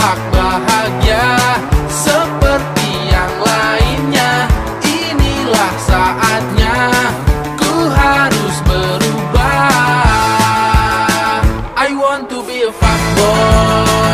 berhak bahagia seperti yang lainnya. Inilah saatnya ku harus berubah. I want to be a fuckboy.